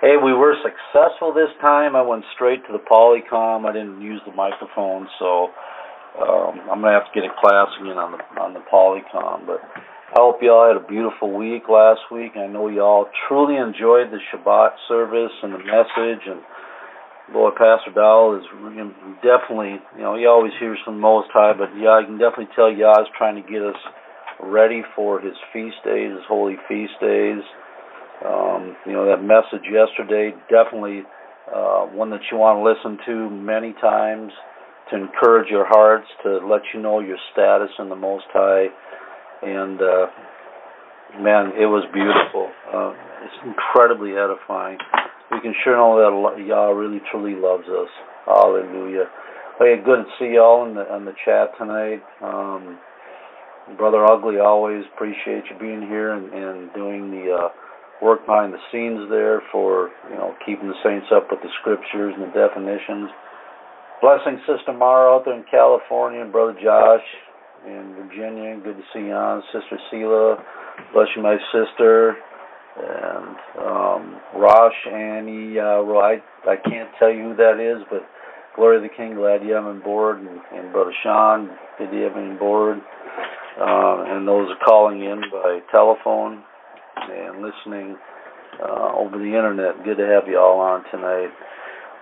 Hey, we were successful this time. I went straight to the Polycom. I didn't use the microphone, so um, I'm gonna have to get a class again on the on the Polycom. But I hope y'all had a beautiful week last week. I know y'all truly enjoyed the Shabbat service and the message. And boy, Pastor Dowell is definitely, you know, he always hears from the Most High, but yeah, I can definitely tell Yah is trying to get us ready for His feast days, His holy feast days. Um, you know, that message yesterday, definitely uh, one that you want to listen to many times to encourage your hearts, to let you know your status in the Most High. And, uh, man, it was beautiful. Uh, it's incredibly edifying. We can sure know that Yah really, truly loves us. Hallelujah. Hey, good to see y'all in the, in the chat tonight. Um, Brother Ugly, always appreciate you being here and, and doing the uh, work behind the scenes there for you know keeping the saints up with the scriptures and the definitions. Blessing Sister Mara out there in California, and Brother Josh in Virginia. Good to see you on, Sister Sela. Bless you, my sister. And um, Rosh, Annie, uh, well, I, I can't tell you who that is, but glory to the King. Glad you have on board. And, and Brother Sean, did you have on board? Uh, and those are calling in by telephone and listening uh, over the internet. Good to have you all on tonight.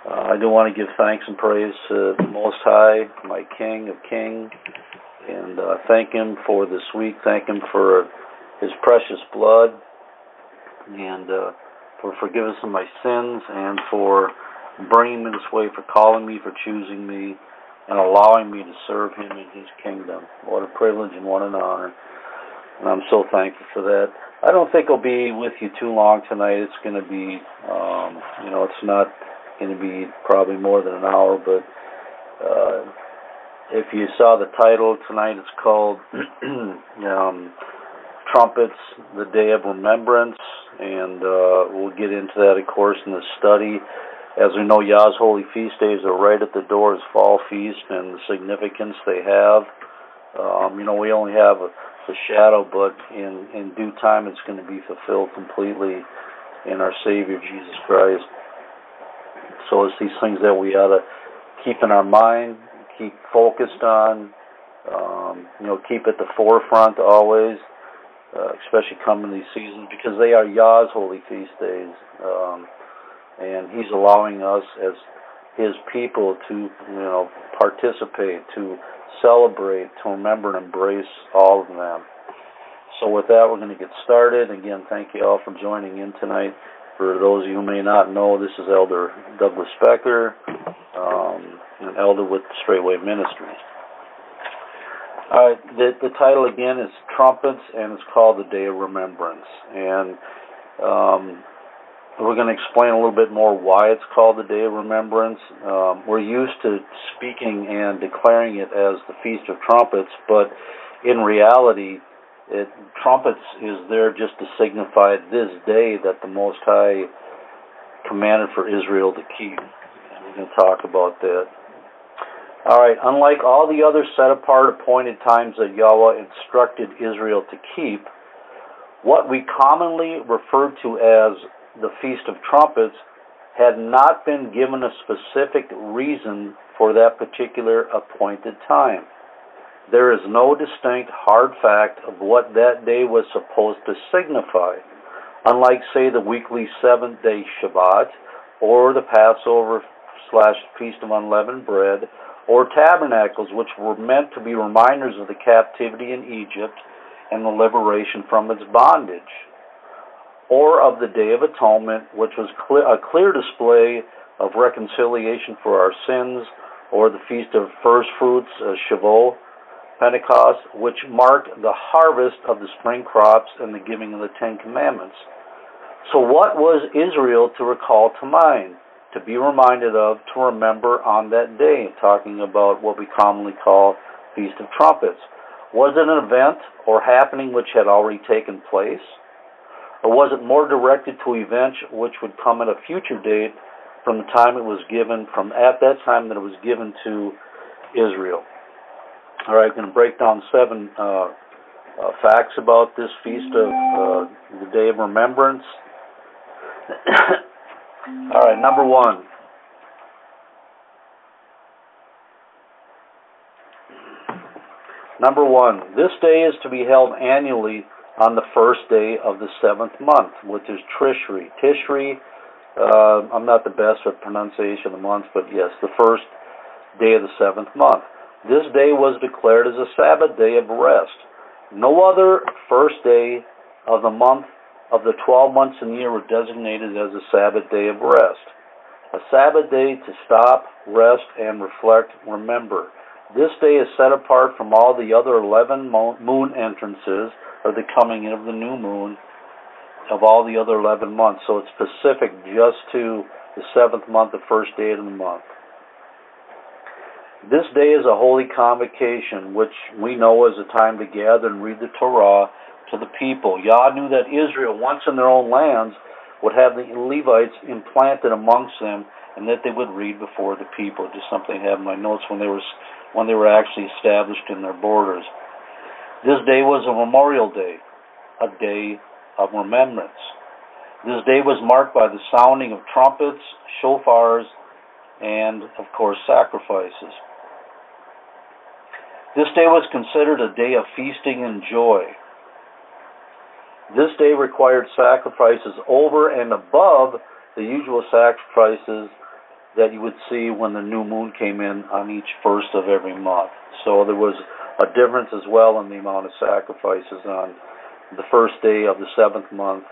Uh, I do want to give thanks and praise to the Most High, my King of Kings, and uh, thank Him for this week. Thank Him for His precious blood, and uh, for forgiveness of my sins, and for bringing me this way, for calling me, for choosing me, and allowing me to serve Him in His kingdom. What a privilege and what an honor. And I'm so thankful for that. I don't think I'll be with you too long tonight. It's going to be, um, you know, it's not going to be probably more than an hour, but uh, if you saw the title tonight, it's called um, Trumpets, the Day of Remembrance, and uh, we'll get into that, of course, in the study. As we know, Yah's holy feast days are right at the door as fall feast and the significance they have. Um, you know, we only have shadow, but in, in due time it's going to be fulfilled completely in our Savior Jesus Christ. So it's these things that we ought to keep in our mind, keep focused on, um, you know, keep at the forefront always, uh, especially coming these seasons, because they are Yah's holy feast days. Um, and He's allowing us as His people to, you know, participate, to celebrate, to remember and embrace all of them. So with that, we're going to get started. Again, thank you all for joining in tonight. For those of you who may not know, this is Elder Douglas Becker, um, an elder with Straitway Ministries. All right, the, the title again is Trumpets, and it's called The Day of Remembrance. And um, we're going to explain a little bit more why it's called the Day of Remembrance. Um, we're used to speaking and declaring it as the Feast of Trumpets, but in reality, it, trumpets is there just to signify this day that the Most High commanded for Israel to keep. We're going to talk about that. All right, unlike all the other set apart appointed times that Yahweh instructed Israel to keep, what we commonly refer to as the Feast of Trumpets had not been given a specific reason for that particular appointed time. There is no distinct hard fact of what that day was supposed to signify, unlike, say, the weekly seventh day Shabbat, or the Passover slash Feast of Unleavened Bread, or tabernacles, which were meant to be reminders of the captivity in Egypt and the liberation from its bondage or of the Day of Atonement, which was a clear display of reconciliation for our sins, or the Feast of First Fruits, uh, Shavuot, Pentecost, which marked the harvest of the spring crops and the giving of the Ten Commandments. So, what was Israel to recall to mind, to be reminded of, to remember on that day? Talking about what we commonly call Feast of Trumpets. Was it an event or happening which had already taken place? Or was it more directed to events which would come at a future date from the time it was given, from at that time that it was given to Israel? All right, I'm going to break down seven uh, uh, facts about this feast of uh, the Day of Remembrance. All right, number one. Number one, this day is to be held annually on the first day of the seventh month, which is Tishri. Tishri, uh, I'm not the best with pronunciation of the months, but yes, the first day of the seventh month. This day was declared as a Sabbath day of rest. No other first day of the month of the 12 months in the year were designated as a Sabbath day of rest. A Sabbath day to stop, rest, and reflect, remember. This day is set apart from all the other 11 moon entrances of the coming in of the new moon of all the other 11 months. So it's specific just to the seventh month, the first day of the month. This day is a holy convocation, which we know is a time to gather and read the Torah to the people. Yah knew that Israel, once in their own lands, would have the Levites implanted amongst them, and that they would read before the people. Just something I have in my notes when they were when they were actually established in their borders. This day was a memorial day, a day of remembrance. This day was marked by the sounding of trumpets, shofars, and, of course, sacrifices. This day was considered a day of feasting and joy. This day required sacrifices over and above the usual sacrifices that you would see when the new moon came in on each first of every month. So there was a difference as well in the amount of sacrifices on the first day of the seventh month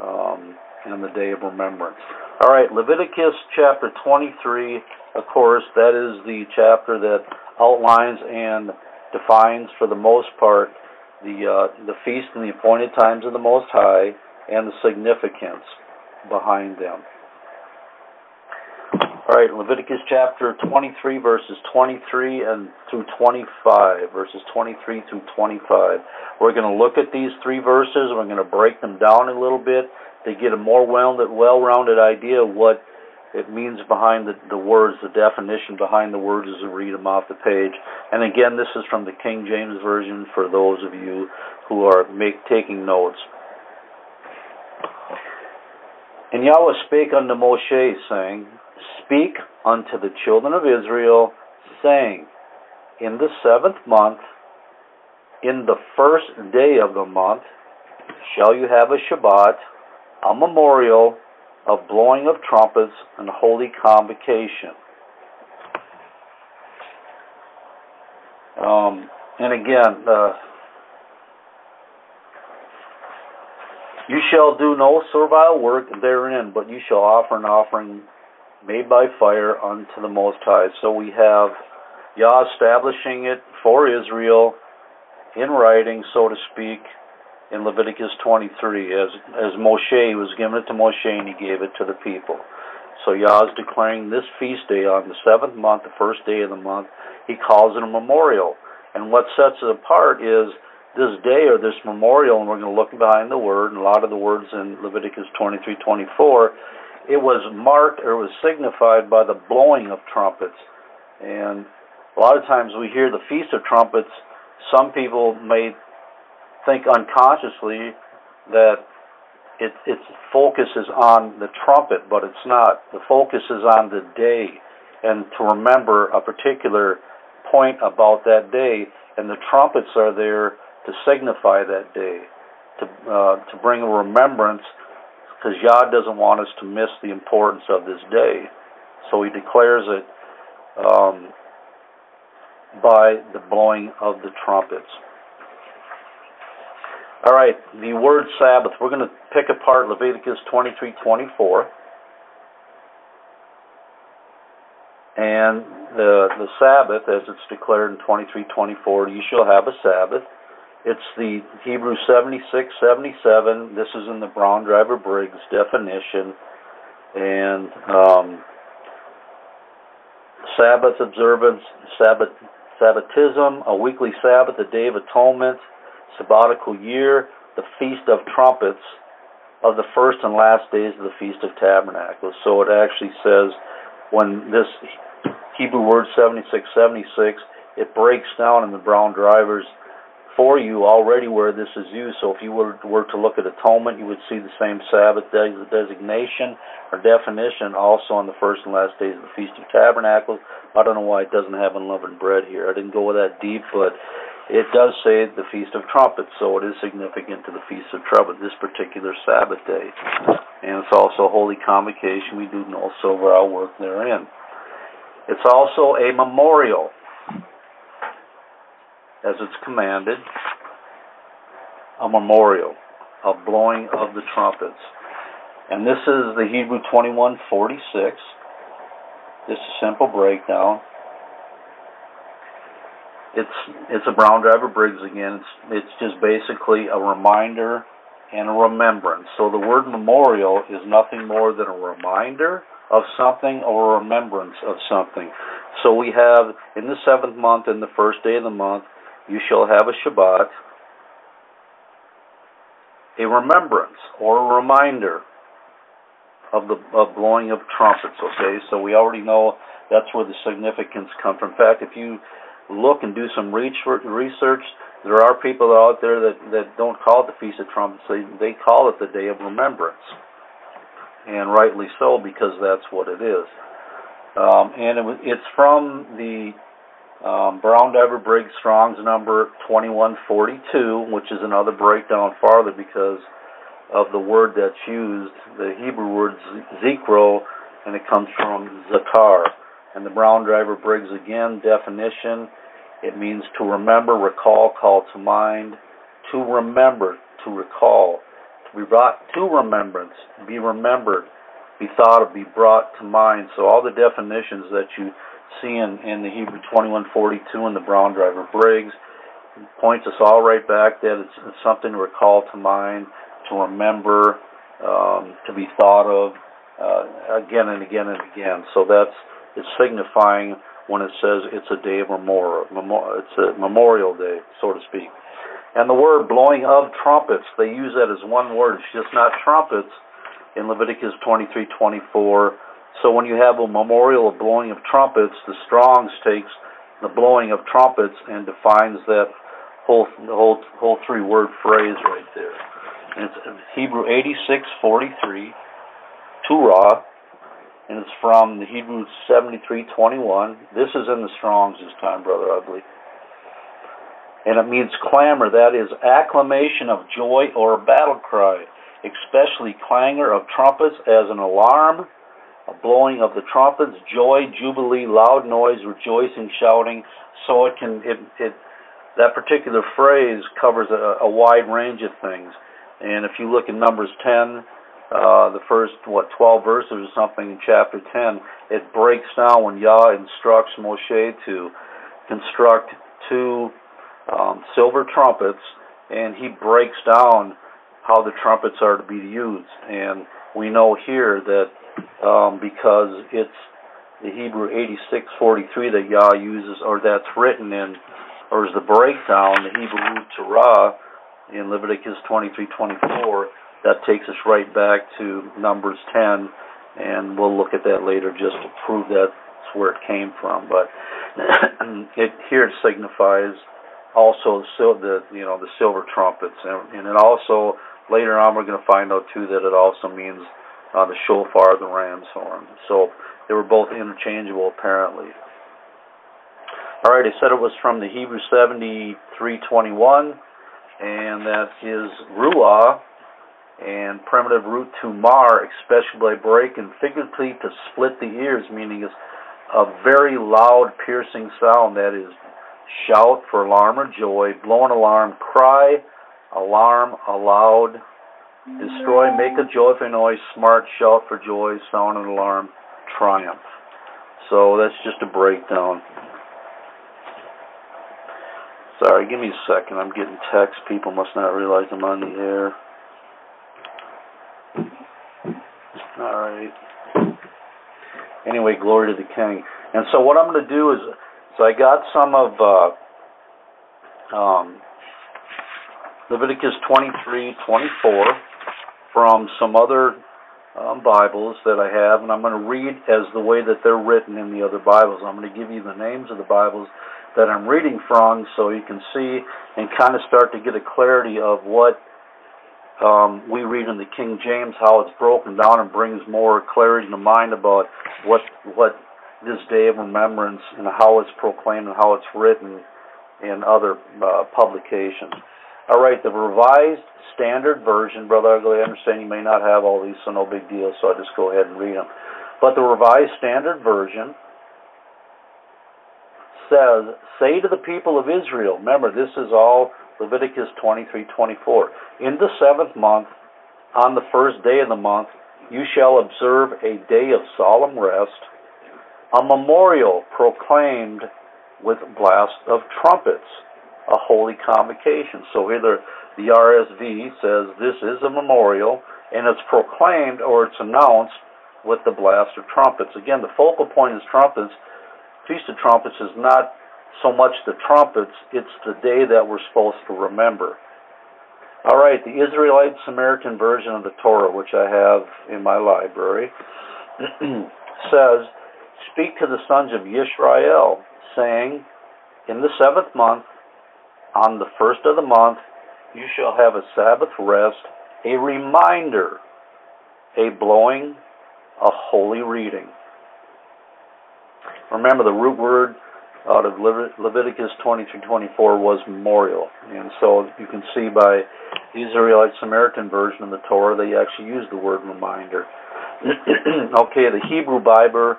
um, and the day of remembrance. All right, Leviticus chapter 23, of course, that is the chapter that outlines and defines, for the most part, the uh, the feast and the appointed times of the Most High and the significance behind them. All right, Leviticus chapter 23, verses 23 and through 25, verses 23 through 25. We're going to look at these three verses. We're going to break them down a little bit to get a more well-rounded idea of what it means behind the, the words, the definition behind the words as we read them off the page. And again, this is from the King James Version for those of you who are make, taking notes. And Yahweh spake unto Moshe, saying, Speak unto the children of Israel, saying, In the seventh month, in the first day of the month, shall you have a Shabbat, a memorial of blowing of trumpets and holy convocation. Um, and again, uh, you shall do no servile work therein, but you shall offer an offering made by fire unto the Most High. So we have Yah establishing it for Israel in writing, so to speak, in Leviticus 23, as as Moshe was given it to Moshe and he gave it to the people. So Yah is declaring this feast day on the seventh month, the first day of the month. He calls it a memorial. And what sets it apart is this day or this memorial, and we're going to look behind the word, and a lot of the words in Leviticus 23, 24 it was marked or was signified by the blowing of trumpets. And a lot of times we hear the Feast of Trumpets, some people may think unconsciously that it, its focus is on the trumpet, but it's not. The focus is on the day and to remember a particular point about that day. And the trumpets are there to signify that day, to, uh, to bring a remembrance because Yah doesn't want us to miss the importance of this day. So he declares it um, by the blowing of the trumpets. All right, the word Sabbath. We're going to pick apart Leviticus 23:24, and the the Sabbath, as it's declared in 23:24, you shall have a Sabbath. It's the Hebrew 7677. This is in the Brown Driver Briggs definition. And um, Sabbath observance, Sabbath, Sabbatism, a weekly Sabbath, a day of atonement, sabbatical year, the Feast of Trumpets, of the first and last days of the Feast of Tabernacles. So it actually says when this Hebrew word 7676, it breaks down in the Brown Drivers for you already where this is used. So if you were, were to look at atonement, you would see the same Sabbath designation or definition also on the first and last days of the Feast of Tabernacles. I don't know why it doesn't have unleavened bread here. I didn't go that deep, but it does say the Feast of Trumpets, so it is significant to the Feast of Trumpets, this particular Sabbath day. And it's also Holy Convocation. We do no silver our work therein. It's also a memorial as it's commanded, a memorial, a blowing of the trumpets. And this is the Hebrew 2146. Just a simple breakdown. It's it's a Brown Driver Briggs again. It's it's just basically a reminder and a remembrance. So the word memorial is nothing more than a reminder of something or a remembrance of something. So we have in the seventh month, in the first day of the month, you shall have a Shabbat, a remembrance or a reminder of the of blowing of trumpets. Okay, so we already know that's where the significance comes from. In fact, if you look and do some research, there are people out there that that don't call it the Feast of Trumpets. They they call it the Day of Remembrance, and rightly so because that's what it is. Um, and it, it's from the um, Brown Driver Briggs Strong's number 2142, which is another breakdown farther because of the word that's used, the Hebrew word zikro, and it comes from zakar. And the Brown Driver Briggs again definition, it means to remember, recall, call to mind, to remember, to recall, to be brought to remembrance, be remembered, be thought of, be brought to mind. So all the definitions that you see in, in the Hebrew 2142 and the Brown Driver Briggs points us all right back that it's, it's something to recall to mind, to remember, um, to be thought of uh, again and again and again. So that's it's signifying when it says it's a day of memorial. It's a memorial day, so to speak. And the word blowing of trumpets, they use that as one word. It's just not trumpets in Leviticus 23:24 so when you have a memorial of blowing of trumpets, the Strong's takes the blowing of trumpets and defines that whole whole whole three word phrase right there. And it's Hebrew 86:43, teruah, and it's from the Hebrew 73:21. This is in the Strong's this time, brother, Ugly. And it means clamor, that is acclamation of joy or battle cry, especially clangor of trumpets as an alarm a blowing of the trumpets, joy, jubilee, loud noise, rejoicing, shouting. So it can it it that particular phrase covers a, a wide range of things. And if you look in Numbers 10, uh, the first what 12 verses or something in chapter 10, it breaks down when Yah instructs Moshe to construct two um, silver trumpets, and he breaks down how the trumpets are to be used. And we know here that um, because it's the Hebrew 86:43 that Yah uses, or that's written in, or is the breakdown, the Hebrew Torah in Leviticus 23:24. That takes us right back to Numbers 10, and we'll look at that later just to prove that's where it came from. But it here it signifies also the you know the silver trumpets, and, and it also later on we're going to find out too that it also means uh, the shofar, the ram's horn. So they were both interchangeable apparently. All right, I said it was from the Hebrew 7321, and that is ruah, and primitive root to mar, especially by break, and figuratively to split the ears, meaning it's a very loud, piercing sound. That is shout for alarm or joy, blow an alarm, cry, alarm, aloud, Destroy, make a joyful noise, smart, shout for joy, sound an alarm, triumph. So that's just a breakdown. Sorry, give me a second. I'm getting text. People must not realize I'm on the air. Alright. Anyway, glory to the King. And so what I'm going to do is, so I got some of uh, um, Leviticus 23, 24 from some other um, Bibles that I have, and I'm going to read as the way that they're written in the other Bibles. I'm going to give you the names of the Bibles that I'm reading from so you can see and kind of start to get a clarity of what um, we read in the King James, how it's broken down and brings more clarity to mind about what what this day of remembrance and how it's proclaimed and how it's written in other uh, publications. All right, the revised standard version, Brother Ugly, I understand you may not have all these, so no big deal, so I'll just go ahead and read them. But the revised standard version says, Say to the people of Israel, remember, this is all Leviticus 23:24. In the seventh month, on the first day of the month, you shall observe a day of solemn rest, a memorial proclaimed with blast of trumpets, a holy convocation. So here the, the RSV says this is a memorial, and it's proclaimed or it's announced with the blast of trumpets. Again, the focal point is trumpets. Feast of Trumpets is not so much the trumpets, it's the day that we're supposed to remember. All right, the Israelite Samaritan version of the Torah, which I have in my library, says, Speak to the sons of Yisrael, saying, In the seventh month, on the first of the month, you shall have a Sabbath rest, a reminder, a blowing, a holy reading. Remember, the root word out of Leviticus 23 24 was memorial. And so you can see by the Israelite Samaritan version of the Torah, they actually use the word reminder. okay, the Hebrew Bible,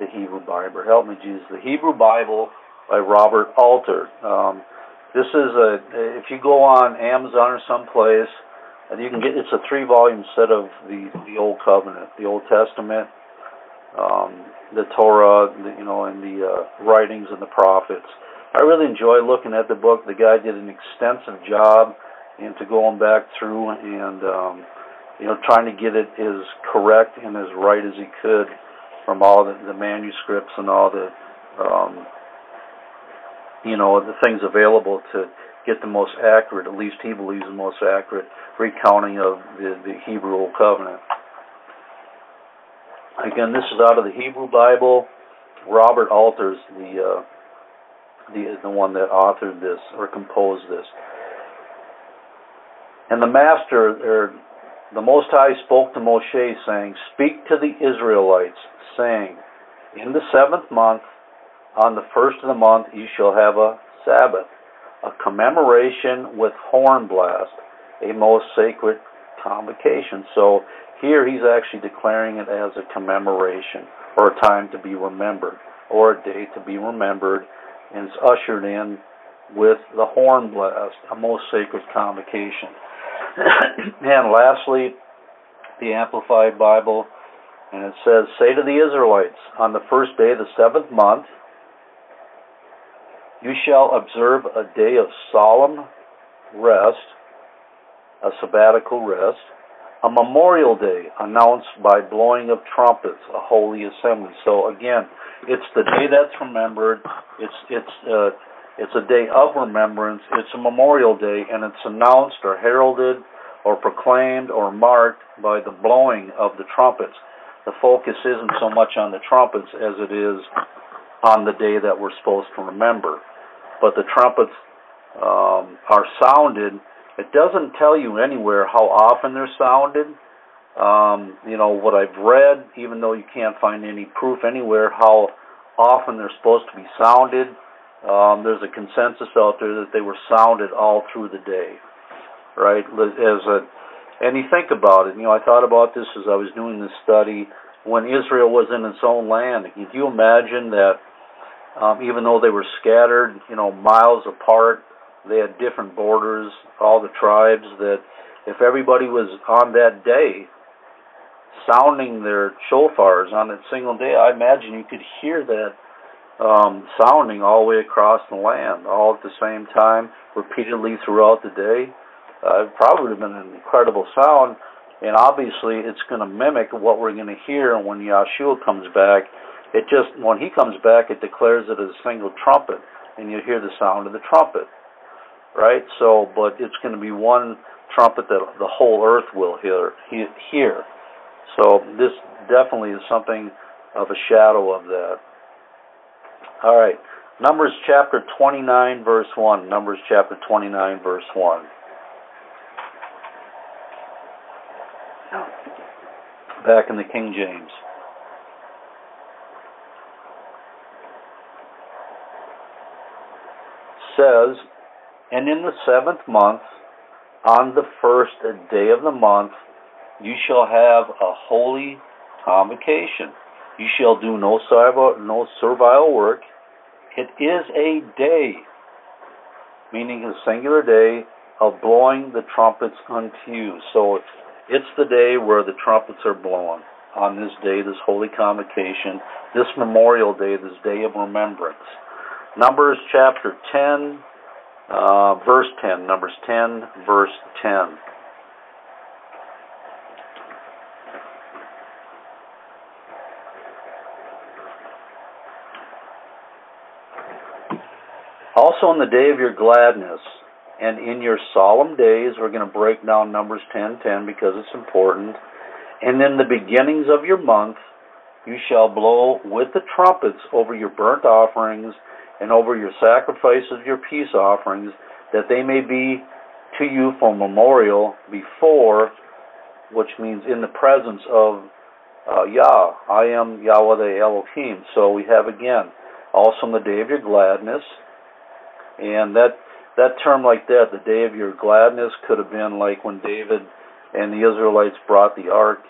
the Hebrew Bible, help me, Jesus. The Hebrew Bible by Robert Alter. Um, this is a, if you go on Amazon or someplace, and you can get, it's a three volume set of the, the Old Covenant, the Old Testament, um, the Torah, the, you know, and the uh, writings and the prophets. I really enjoy looking at the book. The guy did an extensive job into going back through and um, you know trying to get it as correct and as right as he could from all the, the manuscripts and all the um, you know the things available to get the most accurate, at least he believes the most accurate recounting of the, the Hebrew Old Covenant. Again, this is out of the Hebrew Bible. Robert Alter's the uh, the the one that authored this or composed this. And the master, or the Most High, spoke to Moshe, saying, "Speak to the Israelites, saying, In the seventh month, on the first of the month, you shall have a Sabbath, a commemoration with horn blast, a most sacred convocation." So here he's actually declaring it as a commemoration or a time to be remembered or a day to be remembered and it's ushered in with the horn blast, a most sacred convocation. and lastly, the Amplified Bible, and it says, Say to the Israelites, on the first day of the seventh month, you shall observe a day of solemn rest, a sabbatical rest, a memorial day announced by blowing of trumpets, a holy assembly. So again, it's the day that's remembered. It's it's uh, it's a day of remembrance. It's a memorial day, and it's announced or heralded or proclaimed or marked by the blowing of the trumpets. The focus isn't so much on the trumpets as it is on the day that we're supposed to remember. But the trumpets um, are sounded it doesn't tell you anywhere how often they're sounded. Um, you know, what I've read, even though you can't find any proof anywhere how often they're supposed to be sounded, um, there's a consensus out there that they were sounded all through the day, right? As a, and you think about it, you know, I thought about this as I was doing this study when Israel was in its own land. Can you imagine that um, even though they were scattered, you know, miles apart, they had different borders, all the tribes, that if everybody was on that day sounding their shofars on that single day, I imagine you could hear that um, sounding all the way across the land, all at the same time, repeatedly throughout the day. Uh, it probably would have been an incredible sound, and obviously it's going to mimic what we're going to hear when Yahshua comes back. It just, when he comes back, it declares it as a single trumpet, and you hear the sound of the trumpet right? So, but it's going to be one trumpet that the whole earth will hear. Hear. So this definitely is something of a shadow of that. All right. Numbers chapter 29, verse 1. Numbers chapter 29, verse 1. Back in the King James. Says, And in the seventh month, on the first day of the month, you shall have a holy convocation. You shall do no servile, no servile work. It is a day, meaning a singular day, of blowing the trumpets unto you. So it's the day where the trumpets are blown on this day, this holy convocation, this memorial day, this day of remembrance. Numbers chapter 10, uh, verse 10. Numbers 10, verse 10. Also, on the day of your gladness and in your solemn days, we're going to break down Numbers 10:10 because it's important. And in the beginnings of your month, you shall blow with the trumpets over your burnt offerings and over your sacrifices, your peace offerings, that they may be to you for memorial before, which means in the presence of uh, Yah. I am Yahweh the Elohim. So we have again, also on the day of your gladness, and that that term like that, the day of your gladness, could have been like when David and the Israelites brought the ark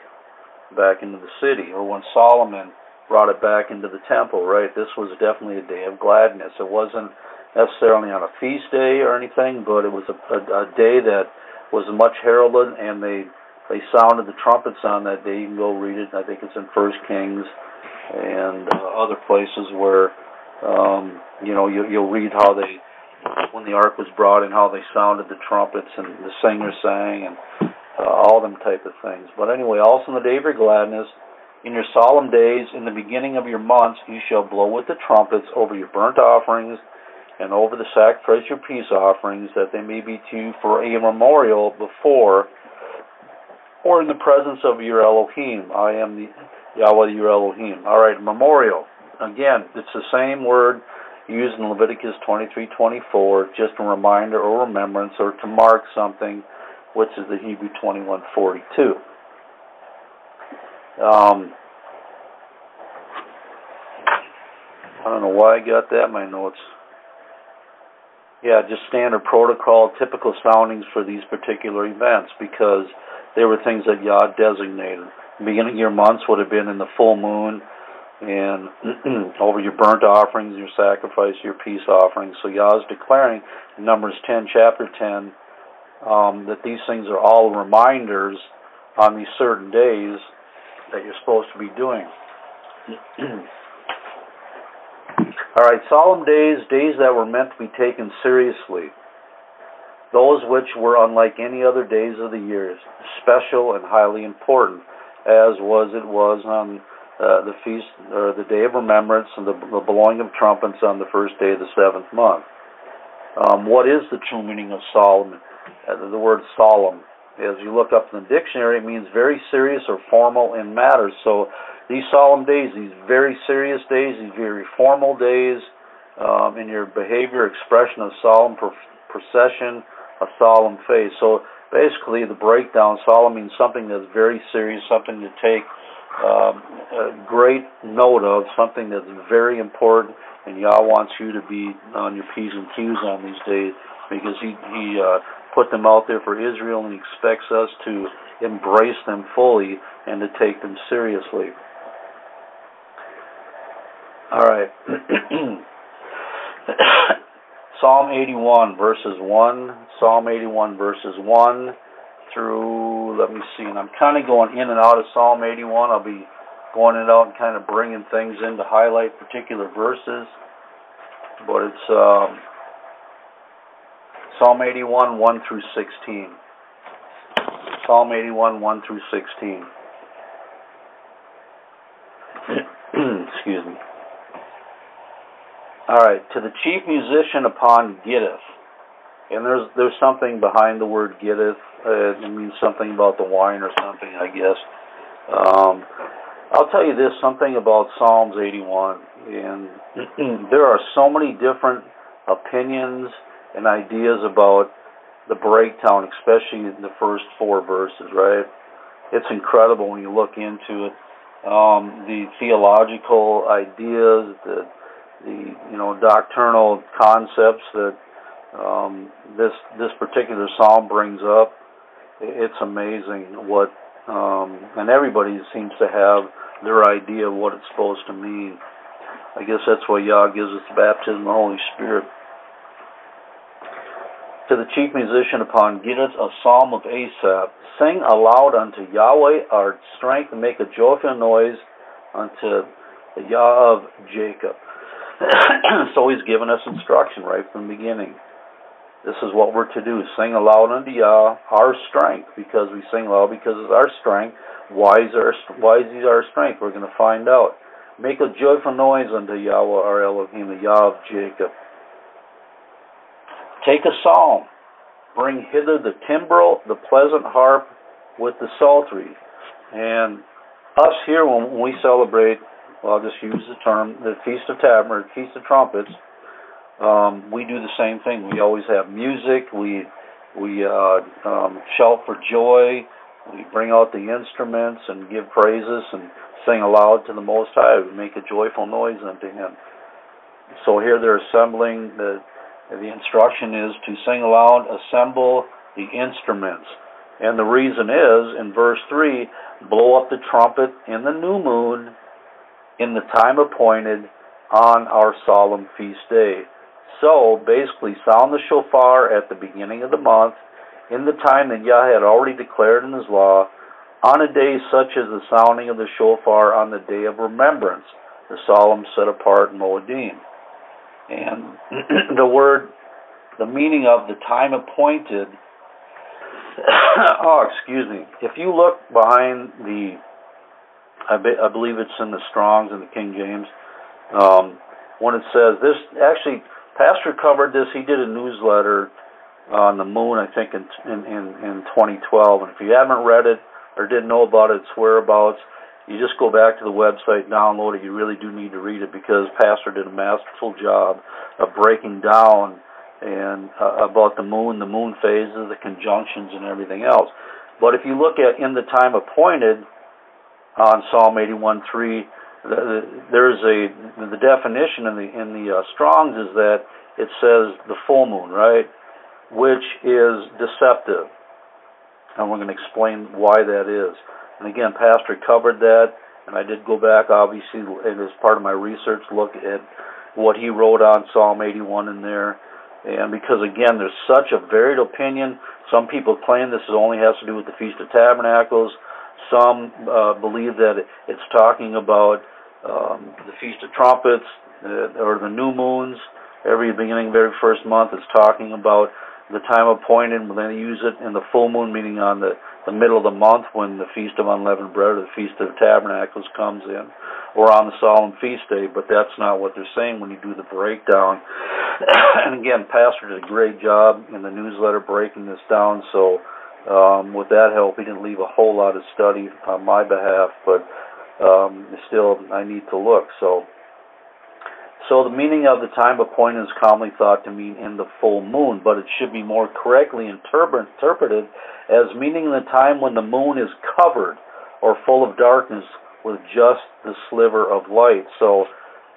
back into the city, or when Solomon brought it back into the temple, right? This was definitely a day of gladness. It wasn't necessarily on a feast day or anything, but it was a, a, a day that was much heralded, and they they sounded the trumpets on that day. You can go read it. I think it's in First Kings and uh, other places where um, you know you, you'll read how they when the ark was brought and how they sounded the trumpets and the singers sang and uh, all them type of things. But anyway, also in the day of your gladness, in your solemn days, in the beginning of your months, you shall blow with the trumpets over your burnt offerings and over the sacrifice your peace offerings, that they may be to you for a memorial before or in the presence of your Elohim. I am the Yahweh your Elohim. All right, memorial. Again, it's the same word used in Leviticus 23:24, just a reminder or remembrance or to mark something, which is the Hebrew 21:42. Um, I don't know why I got that in my notes. Yeah, just standard protocol, typical soundings for these particular events because they were things that Yah designated. Beginning of your months would have been in the full moon and over your burnt offerings, your sacrifice, your peace offerings. So Yah is declaring in Numbers 10, chapter 10, um, that these things are all reminders on these certain days that you're supposed to be doing. all right, solemn days, days that were meant to be taken seriously. Those which were unlike any other days of the year, special and highly important, as was it was on uh, the feast or the day of remembrance and the, the blowing of trumpets on the first day of the seventh month. Um, what is the true meaning of solemn? Uh, the word solemn, as you look up in the dictionary, it means very serious or formal in matters. So these solemn days, these very serious days, these very formal days, um, in your behavior, expression of solemn procession, a solemn face. So basically, the breakdown, solemn means something that's very serious, something to take um, great note of something that's very important, and Yah wants you to be on your P's and Q's on these days because He He uh, put them out there for Israel, and He expects us to embrace them fully and to take them seriously. All right. Psalm 81 verses 1, Psalm 81 verses 1 through, let me see, and I'm kind of going in and out of Psalm 81. I'll be going in and out and kind of bringing things in to highlight particular verses. But it's um, Psalm 81, 1 through 16. Psalm 81, 1 through 16. Excuse me. All right, to the chief musician upon Gittith. And there's there's something behind the word Gittith. Uh, it means something about the wine or something, I guess. Um, I'll tell you this something about Psalms 81, and there are so many different opinions and ideas about the breakdown, especially in the first four verses, right? It's incredible when you look into it. Um, the theological ideas, the the you know doctrinal concepts that um, this this particular psalm brings up. It's amazing what, um, and everybody seems to have their idea of what it's supposed to mean. I guess that's why Yah gives us the baptism of the Holy Spirit. To the chief musician upon Gittith, a psalm of Asaph. Sing aloud unto Yahweh our strength, and make a joyful noise unto the Yah of Jacob. so he's given us instruction right from the beginning. This is what we're to do. Sing aloud unto Yah our strength, because we sing aloud because it's our strength. Why is, our, why is he our strength? We're going to find out. Make a joyful noise unto Yahweh our Elohim, the Yah of Jacob. Take a psalm. Bring hither the timbrel, the pleasant harp, with the psaltery. And us here, when we celebrate well, I'll just use the term, the Feast of Tabernacles, Feast of Trumpets, um, we do the same thing. We always have music. We we uh, um, shout for joy. We bring out the instruments and give praises and sing aloud to the Most High. We make a joyful noise unto Him. So here they're assembling. The the instruction is to sing aloud, assemble the instruments. And the reason is, in verse 3, blow up the trumpet in the new moon in the time appointed on our solemn feast day. So basically, sound the shofar at the beginning of the month, in the time that Yah had already declared in His law, on a day such as the sounding of the shofar on the day of remembrance, the solemn set apart Moedim. And the word, the meaning of the time appointed, oh, excuse me. If you look behind the I, be, I believe it's in the Strongs and the King James. Um, when it says this, actually, Pastor covered this. He did a newsletter on the moon, I think, in in in, in 2012. And if you haven't read it or didn't know about its whereabouts, you just go back to the website, download it. You really do need to read it because Pastor did a masterful job of breaking down and uh, about the moon, the moon phases, the conjunctions, and everything else. But if you look at in the time appointed, on Psalm 81:3. There's a the definition in the in the uh, Strong's is that it says the full moon, right, which is deceptive, and we're going to explain why that is. And again, Pastor covered that, and I did go back, obviously, and as part of my research, look at what he wrote on Psalm 81 in there. And because again, there's such a varied opinion. Some people claim this only has to do with the Feast of Tabernacles. Some uh, believe that it's talking about um, the Feast of Trumpets uh, or the new moons. Every beginning, very first month, is talking about the time appointed. When they use it in the full moon, meaning on the the middle of the month when the Feast of Unleavened Bread or the Feast of Tabernacles comes in, or on the solemn feast day. But that's not what they're saying when you do the breakdown. and again, Pastor did a great job in the newsletter breaking this down. So um, with that help, he didn't leave a whole lot of study on my behalf, but um, still, I need to look. So, so the meaning of the time of appointed is commonly thought to mean in the full moon, but it should be more correctly interpreted as meaning the time when the moon is covered or full of darkness with just the sliver of light. So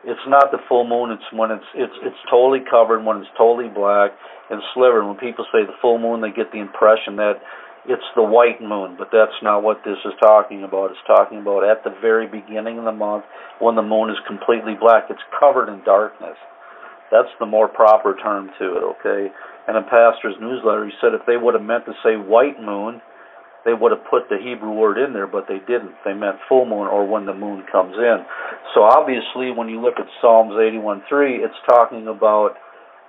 it's not the full moon. It's when it's it's it's totally covered, when it's totally black and slivered. When people say the full moon, they get the impression that it's the white moon, but that's not what this is talking about. It's talking about at the very beginning of the month when the moon is completely black. It's covered in darkness. That's the more proper term to it, okay? And in Pastor's newsletter, he said if they would have meant to say white moon, they would have put the Hebrew word in there, but they didn't. They meant full moon or when the moon comes in. So obviously, when you look at Psalms 81:3, it's talking about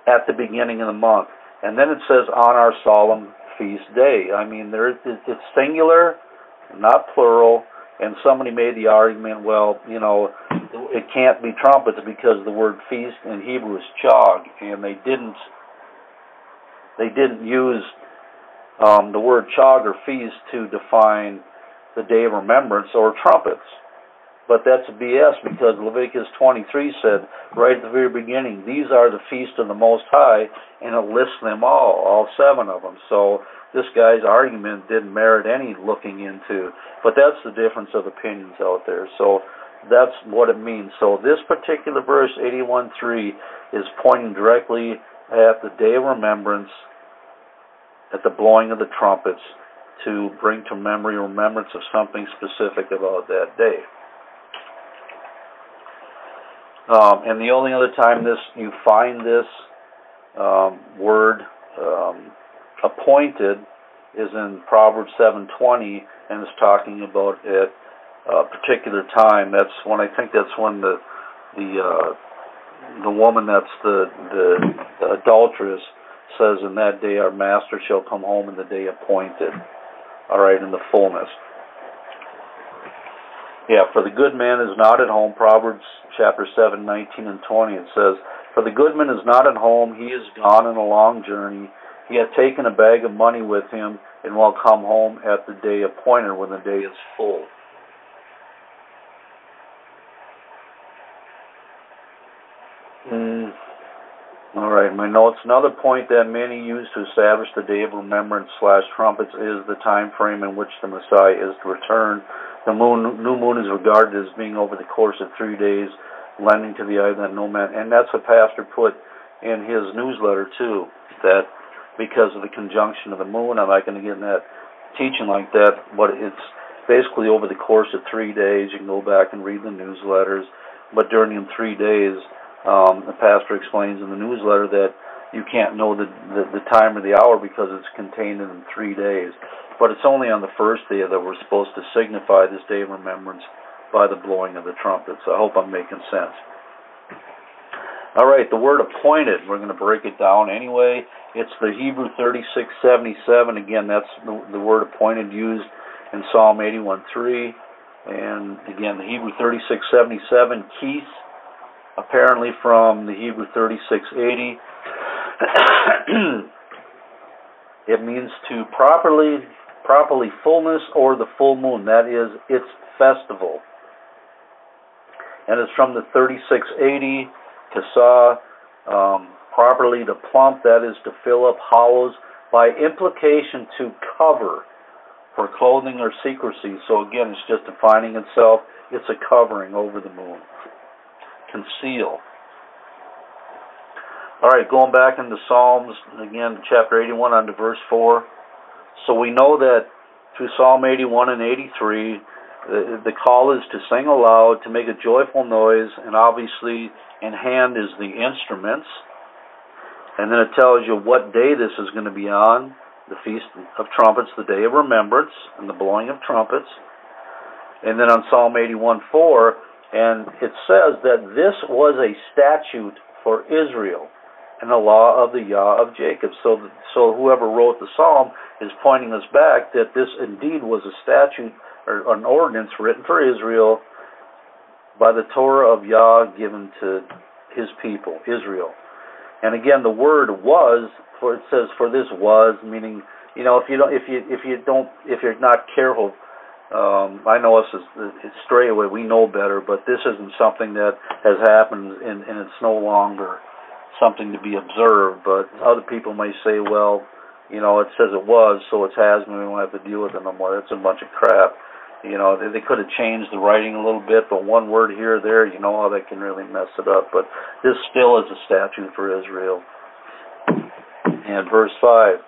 at the beginning of the month, and then it says on our solemn feast day. I mean, there it's singular, not plural. And somebody made the argument, well, you know, it can't be trumpets because the word feast in Hebrew is chag, and they didn't they didn't use um, the word chag or feast to define the day of remembrance or trumpets. But that's BS because Leviticus 23 said right at the very beginning, these are the feast of the Most High, and it lists them all, all seven of them. So this guy's argument didn't merit any looking into, but that's the difference of opinions out there. So that's what it means. So this particular verse, 81.3, is pointing directly at the day of remembrance, at the blowing of the trumpets, to bring to memory remembrance of something specific about that day. Um, and the only other time this you find this um, word um, appointed is in Proverbs 7:20, and it's talking about at a particular time. That's when I think that's when the the uh, the woman that's the, the the adulteress says, "In that day our master shall come home in the day appointed." All right, in the fullness. Yeah, for the good man is not at home. Proverbs chapter 7, 19 and 20. It says, For the good man is not at home. He is gone on a long journey. He hath taken a bag of money with him, and will come home at the day appointed when the day is full. Mm. All right, my notes. Another point that many use to establish the day of remembrance slash trumpets is the time frame in which the Messiah is to return. The moon, new moon is regarded as being over the course of three days, lending to the eye that no man. And that's what Pastor put in his newsletter too. That because of the conjunction of the moon. I'm not going to get in that teaching like that, but it's basically over the course of three days. You can go back and read the newsletters, but during the three days, um, the pastor explains in the newsletter that you can't know the, the the time or the hour because it's contained in three days. But it's only on the first day that we're supposed to signify this day of remembrance by the blowing of the trumpets. I hope I'm making sense. All right, the word appointed, we're going to break it down anyway. It's the Hebrew 3677. Again, that's the, the word appointed used in Psalm 81:3. And again, the Hebrew 3677, keys, apparently from the Hebrew 3680. it means to properly, properly fullness or the full moon. That is its festival. And it's from the 3680 Kasa, um, properly to plump, that is to fill up hollows, by implication to cover for clothing or secrecy. So again, it's just defining itself. It's a covering over the moon. Conceal. All right, going back into Psalms, again, chapter 81 on to verse 4. So we know that through Psalm 81 and 83, the, the call is to sing aloud, to make a joyful noise, and obviously in hand is the instruments. And then it tells you what day this is going to be on the Feast of Trumpets, the day of remembrance, and the blowing of trumpets. And then on Psalm 81 4, and it says that this was a statute for Israel and the law of the Yah of Jacob. So, so whoever wrote the psalm is pointing us back that this indeed was a statute or an ordinance written for Israel by the Torah of Yah given to his people, Israel. And again, the word was, for it says, for this was, meaning, you know, if you don't, if you, if you don't, if you're not careful, um, I know us as Straitway, we know better, but this isn't something that has happened and, and it's no longer something to be observed. But other people may say, well, you know, it says it was, so it's has been, we don't have to deal with it no more. That's a bunch of crap. You know, they, they could have changed the writing a little bit, but one word here or there, you know how that can really mess it up. But this still is a statute for Israel. And verse 5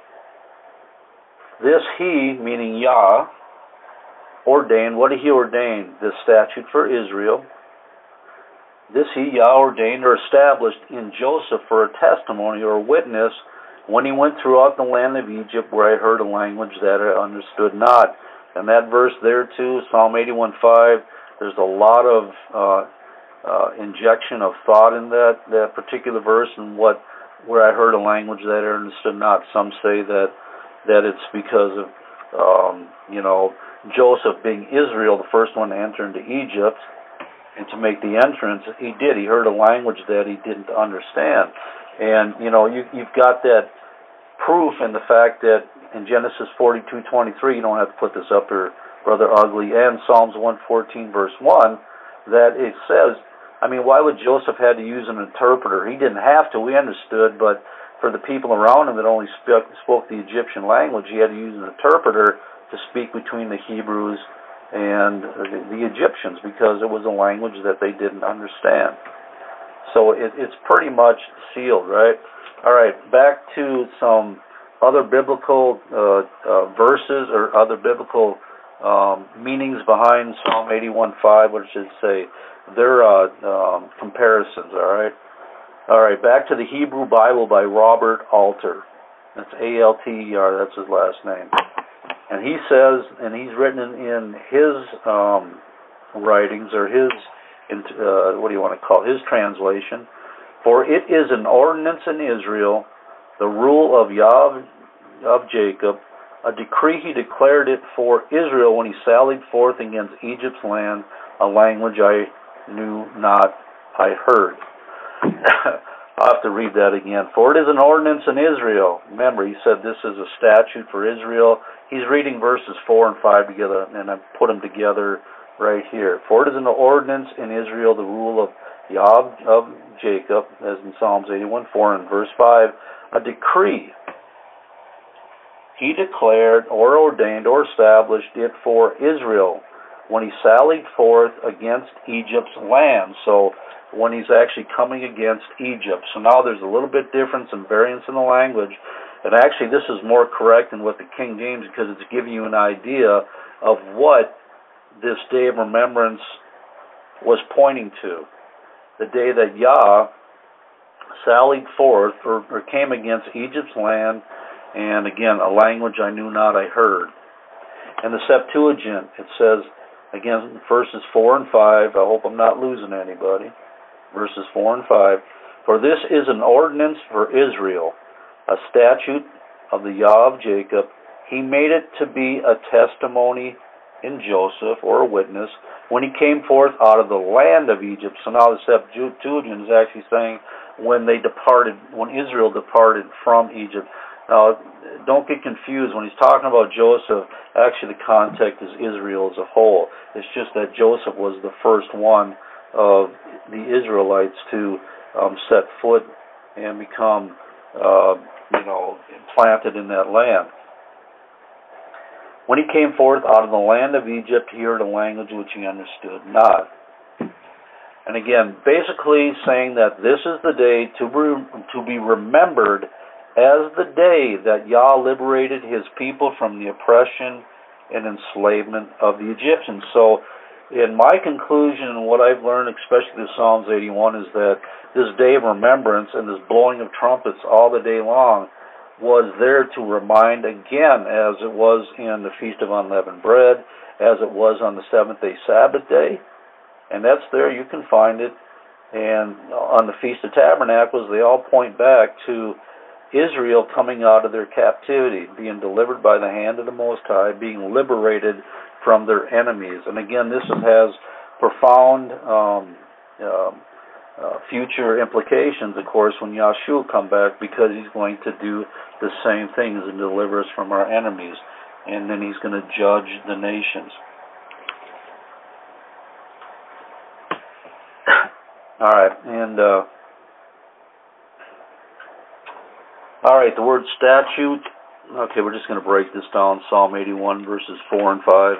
This he, meaning Yah, ordained, what did he ordain? This statute for Israel. This he, Yah, ordained or established in Joseph for a testimony or a witness when he went throughout the land of Egypt where I heard a language that I understood not and that verse there too, Psalm 81:5, there's a lot of uh, uh, injection of thought in that that particular verse, and what where I heard a language that I understood not. Some say that that it's because of um, you know Joseph being Israel, the first one to enter into Egypt, and to make the entrance, he did. He heard a language that he didn't understand, and you know you you've got that proof in the fact that in Genesis 42:23, you don't have to put this up here, Brother Ugly, and Psalms 114 verse 1, that it says, I mean, why would Joseph had to use an interpreter? He didn't have to, we understood, but for the people around him that only spoke, spoke the Egyptian language, he had to use an interpreter to speak between the Hebrews and the, Egyptians because it was a language that they didn't understand. So it, it's pretty much sealed, right? All right, back to some other biblical uh, uh, verses or other biblical um, meanings behind Psalm 81.5, which is say their uh, um, comparisons. All right, all right. Back to the Hebrew Bible by Robert Alter. That's A L T E R. That's his last name. And he says, and he's written in, in his um, writings or his, uh, what do you want to call it, his translation. For it is an ordinance in Israel, the rule of Yah of Jacob, a decree he declared it for Israel when he sallied forth against Egypt's land, a language I knew not, I heard. I'll have to read that again. For it is an ordinance in Israel. Remember, he said this is a statute for Israel. He's reading verses 4 and 5 together, and I put them together right here. For it is an ordinance in Israel, the rule of Yah of Jacob, as in Psalms 81 4 and verse 5, a decree he declared or ordained or established it for Israel when he sallied forth against Egypt's land. So when he's actually coming against Egypt. So now there's a little bit difference and variance in the language. And actually this is more correct than what the King James because it's giving you an idea of what this day of remembrance was pointing to. The day that Yah sallied forth or, or came against Egypt's land and again, a language I knew not I heard. And the Septuagint, it says, again, verses 4 and 5, I hope I'm not losing anybody, verses 4 and 5, For this is an ordinance for Israel, a statute of the Yah of Jacob. He made it to be a testimony in Joseph, or a witness, when he came forth out of the land of Egypt. So now the Septuagint is actually saying when they departed, when Israel departed from Egypt. Now, don't get confused. When he's talking about Joseph, actually the context is Israel as a whole. It's just that Joseph was the first one of the Israelites to um, set foot and become, uh, you know, planted in that land. When he came forth out of the land of Egypt, he heard a language which he understood not. And again, basically saying that this is the day to be, to be remembered as the day that Yah liberated his people from the oppression and enslavement of the Egyptians. So, in my conclusion, and what I've learned, especially through Psalms 81, is that this day of remembrance and this blowing of trumpets all the day long was there to remind again, as it was in the Feast of Unleavened Bread, as it was on the seventh day Sabbath day. And that's there, you can find it. And on the Feast of Tabernacles, they all point back to Israel coming out of their captivity, being delivered by the hand of the Most High, being liberated from their enemies. And again, this has profound um, uh, uh, future implications, of course, when Yahshua come back, because he's going to do the same things and deliver us from our enemies, and then he's going to judge the nations. All right, and. Uh, All right, the word statute. Okay, we're just going to break this down. Psalm 81, verses 4 and 5.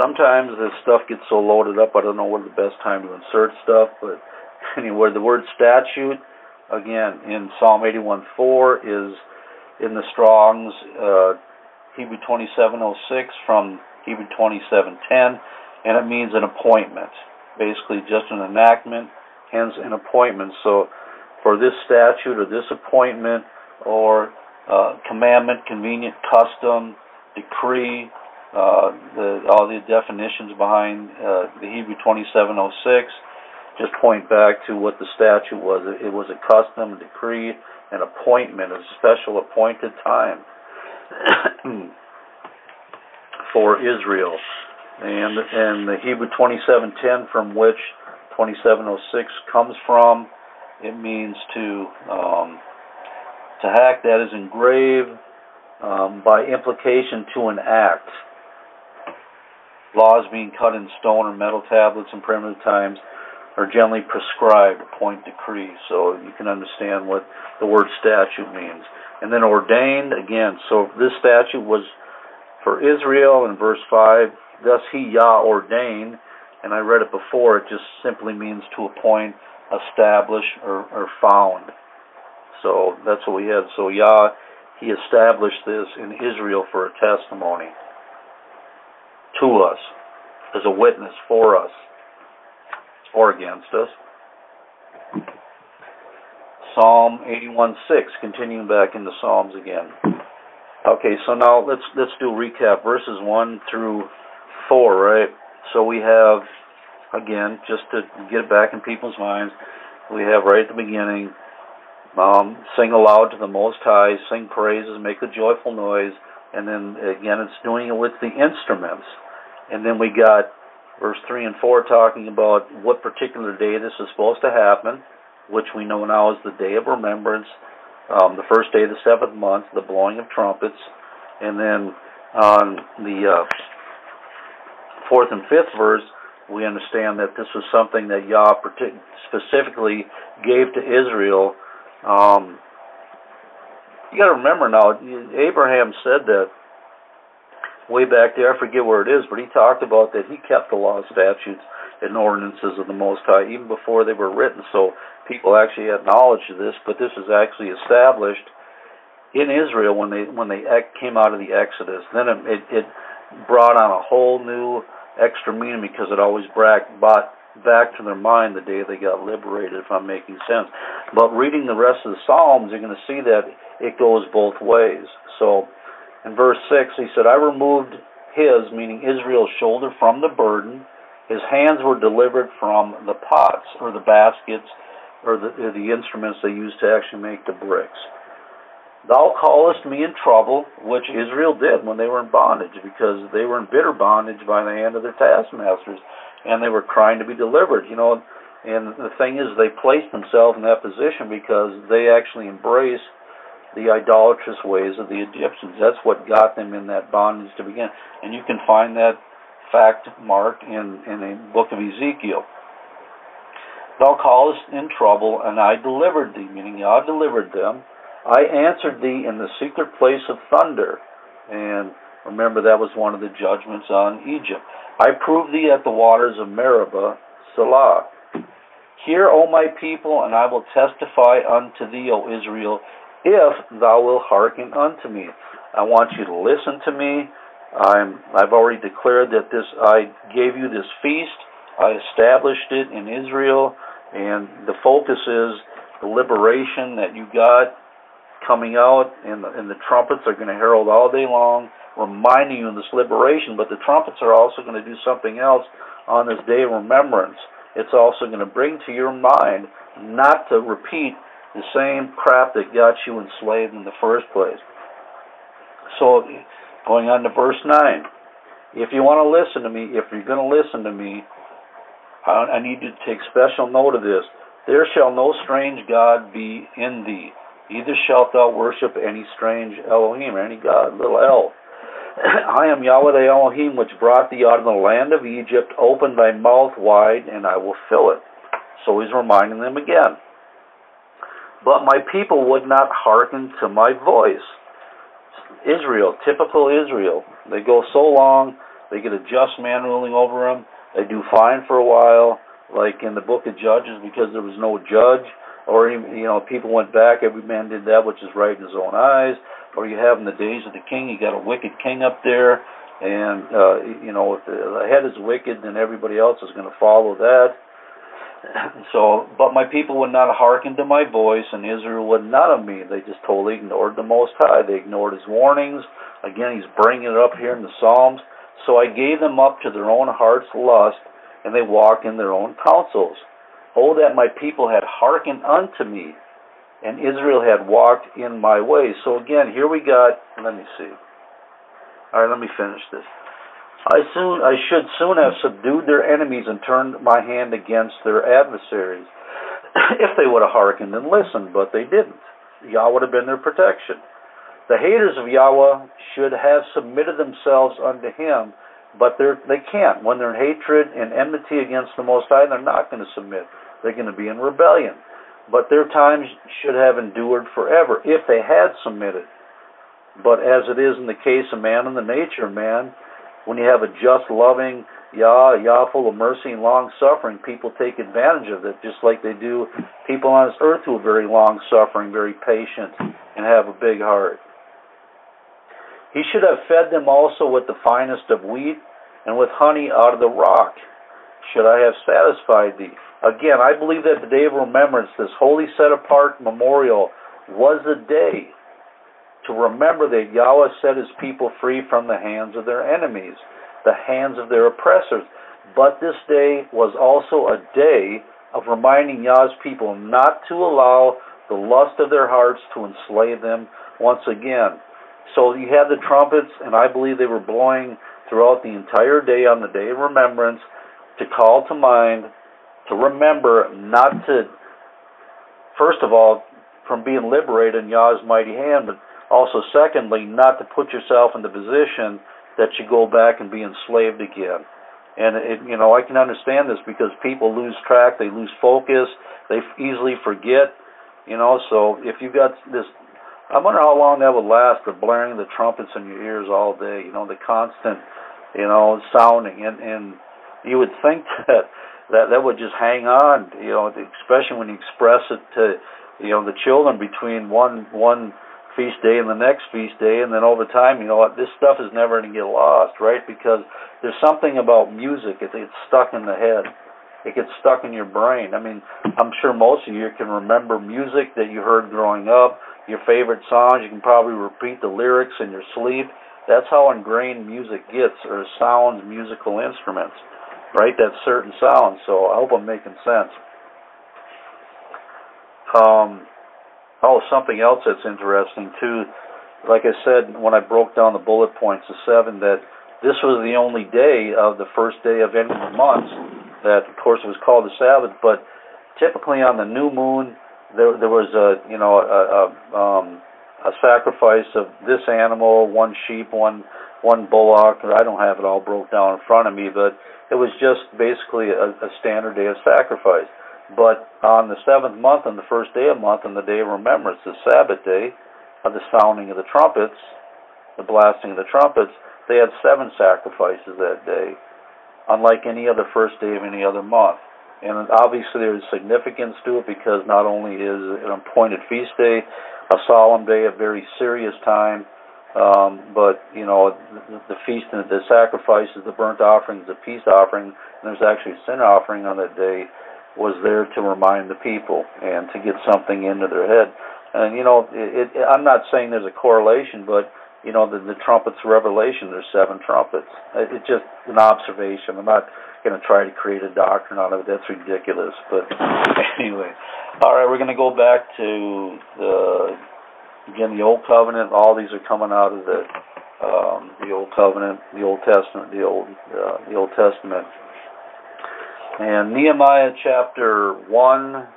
Sometimes this stuff gets so loaded up, I don't know what the best time to insert stuff, but anyway, the word statute, again, in Psalm 81, 4 is in the Strong's uh, Hebrew 2706 from Hebrew 2710, and it means an appointment. Basically, just an enactment, hence an appointment. So, for this statute or this appointment, or uh, commandment, convenient, custom, decree, uh, the, all the definitions behind uh, the Hebrew 2706 just point back to what the statute was. It was a custom, a decree, an appointment, a special appointed time for Israel. And, and the Hebrew 2710 from which 2706 comes from, it means to um, Tahak, that is engraved um, by implication to an act. Laws being cut in stone or metal tablets in primitive times are generally prescribed, point decree, so you can understand what the word statute means. And then ordained, again, so this statute was for Israel in verse 5, thus he Yah ordained, and I read it before, it just simply means to appoint, establish, or, or found. So that's what we had. So Yah, he established this in Israel for a testimony to us, as a witness for us, or against us. Psalm 81:6, continuing back into Psalms again. Okay, so now let's let's do recap. Verses one through four, right? So we have again, just to get it back in people's minds, we have right at the beginning, um, sing aloud to the Most High, sing praises, make a joyful noise, and then again, it's doing it with the instruments. And then we got verse 3 and 4 talking about what particular day this is supposed to happen, which we know now is the day of remembrance, um, the first day of the seventh month, the blowing of trumpets. And then on the uh, fourth and fifth verse, we understand that this was something that Yah specifically gave to Israel. Um, you got to remember now, Abraham said that way back there. I forget where it is, but he talked about that he kept the law, statutes, and ordinances of the Most High even before they were written. So people actually had knowledge of this, but this is actually established in Israel when they when they came out of the Exodus. Then it it, it brought on a whole new extra meaning because it always brought back to their mind the day they got liberated, if I'm making sense. But reading the rest of the Psalms, you're going to see that it goes both ways. So in verse 6, he said, I removed his, meaning Israel's shoulder, from the burden. His hands were delivered from the pots, or the baskets, or the, or the instruments they used to actually make the bricks. Thou callest me in trouble, which Israel did when they were in bondage, because they were in bitter bondage by the hand of their taskmasters, and they were crying to be delivered. You know, and the thing is, they placed themselves in that position because they actually embraced the idolatrous ways of the Egyptians. That's what got them in that bondage to begin. And you can find that fact marked in, in the book of Ezekiel. Thou callest in trouble, and I delivered thee, meaning God delivered them. I answered thee in the secret place of thunder. And remember, that was one of the judgments on Egypt. I proved thee at the waters of Meribah, Selah. Hear, O my people, and I will testify unto thee, O Israel, if thou wilt hearken unto me. I want you to listen to me. I'm, I've already declared that this I gave you this feast. I established it in Israel, and the focus is the liberation that you got coming out, and the, and the trumpets are going to herald all day long, reminding you of this liberation. But the trumpets are also going to do something else on this day of remembrance. It's also going to bring to your mind not to repeat the same crap that got you enslaved in the first place. So, going on to verse 9. If you want to listen to me, if you're going to listen to me, I, I need you to take special note of this. There shall no strange God be in thee, neither shalt thou worship any strange Elohim, or any God, little L. I am Yahweh the Elohim, which brought thee out of the land of Egypt. Open thy mouth wide, and I will fill it. So he's reminding them again. But my people would not hearken to my voice. Israel, typical Israel. They go so long, they get a just man ruling over them. They do fine for a while, like in the book of Judges, because there was no judge. Or, you know, people went back, every man did that which is right in his own eyes. Or you have in the days of the king, you got a wicked king up there. And, uh, you know, if the head is wicked, then everybody else is going to follow that. So, but my people would not hearken to my voice, and Israel would not of me. They just totally ignored the Most High. They ignored His warnings. Again, He's bringing it up here in the Psalms. So I gave them up to their own heart's lust, and they walked in their own counsels. Oh, that my people had hearkened unto me, and Israel had walked in my ways. So again, here we got, let me see. All right, let me finish this. I soon I should soon have subdued their enemies and turned my hand against their adversaries. if they would have hearkened and listened, but they didn't. Yah would have been their protection. The haters of Yahweh should have submitted themselves unto him, but they're they can't. When they're in hatred and enmity against the Most High, they're not going to submit. They're going to be in rebellion. But their times should have endured forever if they had submitted. But as it is in the case of man and the nature of man, when you have a just, loving Yah, Yah full of mercy and long suffering, people take advantage of it, just like they do people on this earth who are very long suffering, very patient, and have a big heart. He should have fed them also with the finest of wheat and with honey out of the rock. Should I have satisfied thee? Again, I believe that the day of remembrance, this holy set apart memorial, was a day to remember that Yahweh set his people free from the hands of their enemies, the hands of their oppressors. But this day was also a day of reminding Yah's people not to allow the lust of their hearts to enslave them once again. So you had the trumpets, and I believe they were blowing throughout the entire day on the day of remembrance to call to mind, to remember not to, first of all, from being liberated in Yah's mighty hand, but also, secondly, not to put yourself in the position that you go back and be enslaved again. And it, you know, I can understand this because people lose track, they lose focus, they easily forget. You know, so if you've got this, I wonder how long that would last. The blaring the trumpets in your ears all day. You know, the constant, you know, sounding, and and you would think that that that would just hang on. You know, especially when you express it to, you know, the children between one one feast day and the next feast day, and then over time, you know what, this stuff is never going to get lost, right? Because there's something about music, it gets stuck in the head. It gets stuck in your brain. I mean, I'm sure most of you can remember music that you heard growing up, your favorite songs. You can probably repeat the lyrics in your sleep. That's how ingrained music gets, or sounds, musical instruments, right? That certain sound. So I hope I'm making sense. Um, Oh, something else that's interesting too. Like I said when I broke down the bullet points of seven, that this was the only day of the first day of any of the months that, of course, was called the Sabbath. But typically on the new moon, there there was a you know a, a um, a sacrifice of this animal, one sheep, one one bullock. I don't have it all broke down in front of me, but it was just basically a, a standard day of sacrifice. But on the seventh month, and the first day of month, and the day of remembrance, the Sabbath day of the sounding of the trumpets, the blasting of the trumpets, they had seven sacrifices that day, unlike any other first day of any other month. And obviously there's significance to it because not only is it an appointed feast day, a solemn day, a very serious time, um, but you know the, the feast and the sacrifices, the burnt offerings, the peace offering, and there's actually a sin offering on that day was there to remind the people and to get something into their head. And you know, it, it, I'm not saying there's a correlation, but you know, the, the trumpets revelation, there's seven trumpets. It, it's just an observation. I'm not going to try to create a doctrine out of it. That's ridiculous. But anyway, all right, we're going to go back to the again the Old Covenant. All these are coming out of the um, the Old Covenant, the Old Testament, the Old uh, the Old Testament. And Nehemiah chapter 1,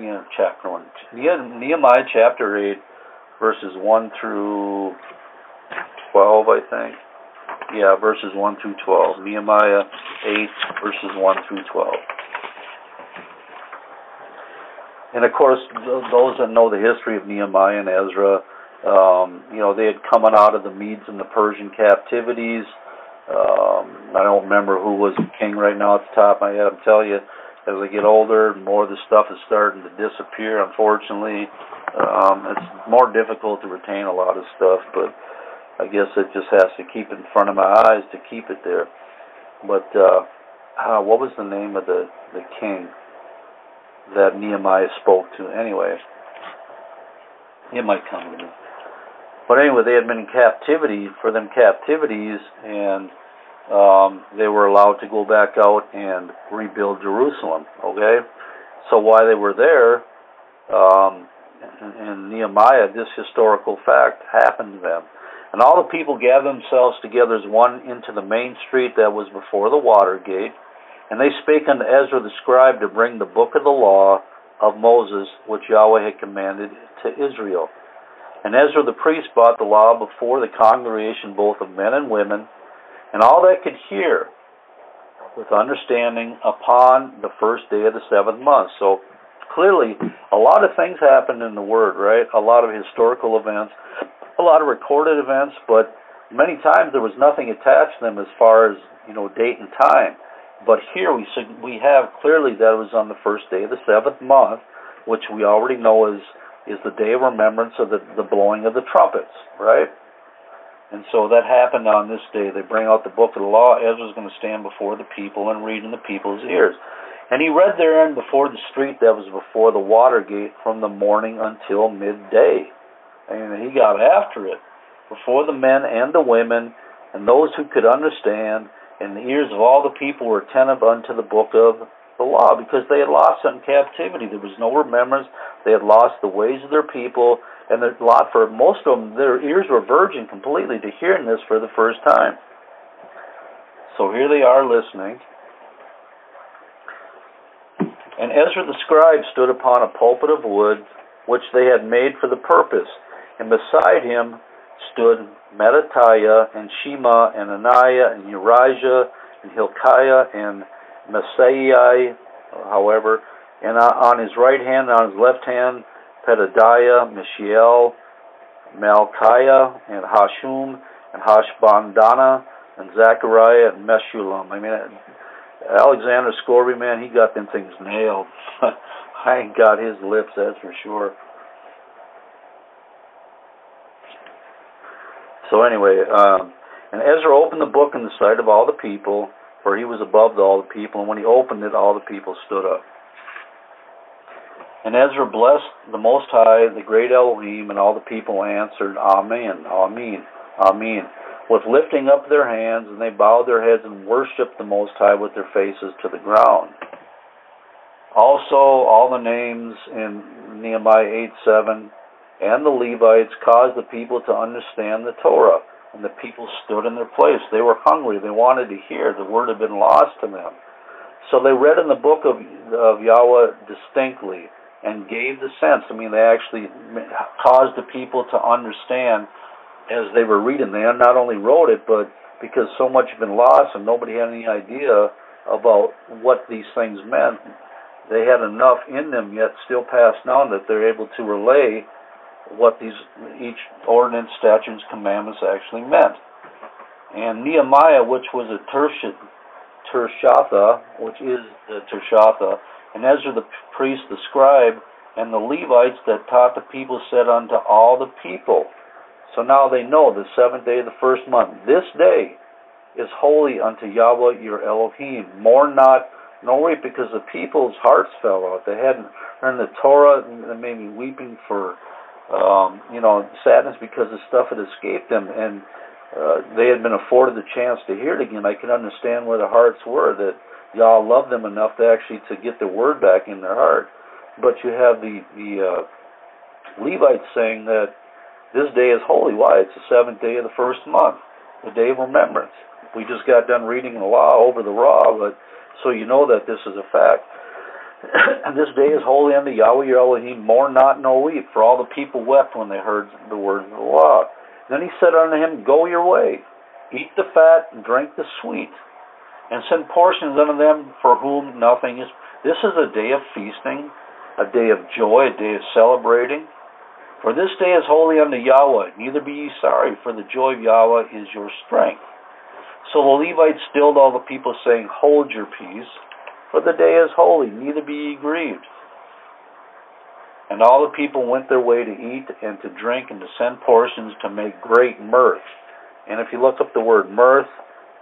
yeah, chapter 1, Nehemiah chapter 8, verses 1 through 12, I think. Yeah, verses 1 through 12. Nehemiah 8, verses 1 through 12. And of course, those that know the history of Nehemiah and Ezra, um, you know, they had coming out of the Medes and the Persian captivities. Um, I don't remember who was king right now at the top of my head. I'm telling you, as I get older, more of the stuff is starting to disappear. Unfortunately, um, it's more difficult to retain a lot of stuff, but I guess it just has to keep in front of my eyes to keep it there. But uh, uh, what was the name of the the king that Nehemiah spoke to? Anyway, it might come to me. But anyway, they had been in captivity for them captivities, and um, they were allowed to go back out and rebuild Jerusalem. Okay, so while they were there, um, in Nehemiah, this historical fact happened to them. And all the people gathered themselves together as one into the main street that was before the water gate. And they spake unto Ezra the scribe to bring the book of the law of Moses, which Yahweh had commanded to Israel. And Ezra the priest brought the law before the congregation both of men and women, and all that could hear with understanding upon the first day of the seventh month. So clearly, a lot of things happened in the Word, right? A lot of historical events, a lot of recorded events, but many times there was nothing attached to them as far as you know date and time. But here we we have clearly that it was on the first day of the seventh month, which we already know is is the day of remembrance of the, the blowing of the trumpets, right? And so that happened on this day. They bring out the book of the law. Ezra's going to stand before the people and read in the people's ears. And he read therein before the street that was before the water gate from the morning until midday. And he got after it before the men and the women and those who could understand, and the ears of all the people were attentive unto the book of the law because they had lost in captivity. There was no remembrance. They had lost the ways of their people, and the lot for most of them, their ears were virgin completely to hearing this for the first time. So here they are listening. And Ezra the scribe stood upon a pulpit of wood, which they had made for the purpose, and beside him stood Mattithiah and Shema and Ananiah and Urijah and Hilkiah and Maaseiah, however, and on his right hand and on his left hand Pedadiah, Mishael, Malchiah, and Hashum, and Hashbandana, and Zechariah, and Meshullam. I mean, Alexander Scourby, man, he got them things nailed. I ain't got his lips, that's for sure. So anyway, um, and Ezra opened the book in the sight of all the people, for he was above all the people, and when he opened it, all the people stood up. And Ezra blessed the Most High, the great Elohim, and all the people answered, Amen, Amen, Amen with lifting up their hands, and they bowed their heads and worshipped the Most High with their faces to the ground. Also, all the names in Nehemiah 8 7 and the Levites caused the people to understand the Torah, and the people stood in their place. They were hungry, they wanted to hear. The word had been lost to them. So they read in the book of, of Yahweh distinctly and gave the sense. I mean, they actually caused the people to understand as they were reading, they not only wrote it, but because so much had been lost and nobody had any idea about what these things meant, they had enough in them yet still passed down that they're able to relay what these each ordinance, statutes, commandments actually meant. And Nehemiah, which was a Tirshatha, which is the Tirshatha, and Ezra the priest, the scribe, and the Levites that taught the people said unto all the people, so now they know the seventh day of the first month. This day is holy unto Yahweh your Elohim. Mourn not, nor weep, because the people's hearts fell out. They hadn't learned the Torah, and they made me weeping for, um, you know, sadness because the stuff had escaped them, and uh, they had been afforded the chance to hear it again. I can understand where their hearts were, that Yah loved them enough to actually to get the word back in their heart. But you have the the uh, Levites saying that this day is holy. Why? It's the seventh day of the first month, the day of remembrance. We just got done reading the law over the raw, but so you know that this is a fact. And this day is holy unto Yahweh your Elohim, mourn not nor weep, for all the people wept when they heard the words of the law. Then he said unto him, Go your way, eat the fat, and drink the sweet, and send portions unto them for whom nothing is. This is a day of feasting, a day of joy, a day of celebrating. For this day is holy unto Yahweh, neither be ye sorry, for the joy of Yahweh is your strength. So the Levites stilled all the people, saying, Hold your peace, for the day is holy, neither be ye grieved. And all the people went their way to eat and to drink and to send portions to make great mirth. And if you look up the word mirth,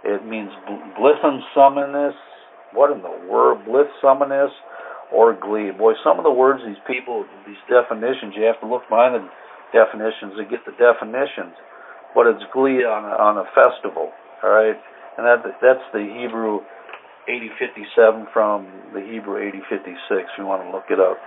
it means blithesomness. What in the world? Blithesomness or glee. Boy, some of the words these people, these definitions, you have to look behind the definitions to get the definitions. But it's glee on a, on a festival, all right? And that that's the Hebrew 8057 from the Hebrew 8056. If you want to look it up.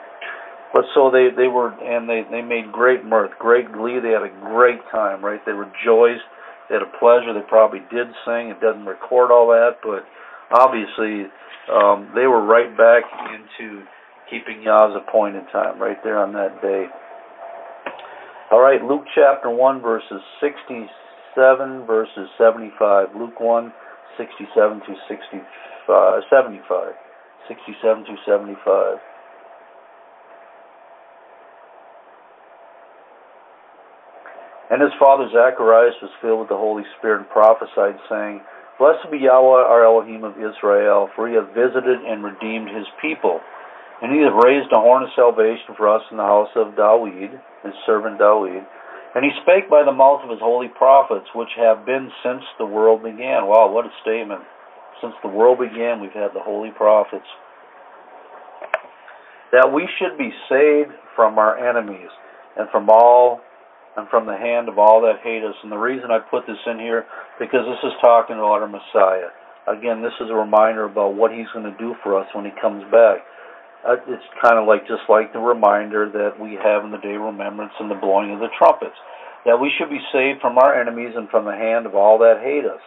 But so they they were and they they made great mirth, great glee. They had a great time, right? They rejoiced. They had a pleasure. They probably did sing. It doesn't record all that, but obviously um, they were right back into keeping Yah's appointed time right there on that day. All right, Luke chapter 1, verses 67, verses 75. Luke 1, 67 to 65, 75. 67 to 75. And his father Zacharias was filled with the Holy Spirit and prophesied, saying, Blessed be Yahweh, our Elohim of Israel, for he hath visited and redeemed his people. And he hath raised a horn of salvation for us in the house of David, his servant David. And he spake by the mouth of his holy prophets, which have been since the world began. Wow, what a statement. Since the world began, we've had the holy prophets. That we should be saved from our enemies and from all and from the hand of all that hate us. And the reason I put this in here, because this is talking about our Messiah. Again, this is a reminder about what he's going to do for us when he comes back. Uh, it's kind of like just like the reminder that we have in the day of remembrance and the blowing of the trumpets. That we should be saved from our enemies and from the hand of all that hate us.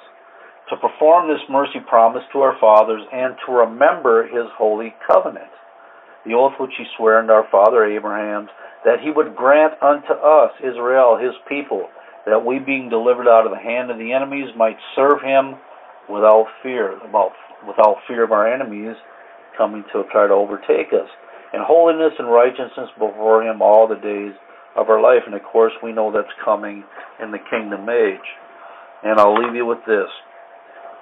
To perform this mercy promise to our fathers and to remember his holy covenant. The oath which he sware unto our father Abraham that he would grant unto us, Israel, his people, that we, being delivered out of the hand of the enemies, might serve him without fear, without fear of our enemies coming to try to overtake us. In holiness and righteousness before him all the days of our life. And of course, we know that's coming in the kingdom age. And I'll leave you with this.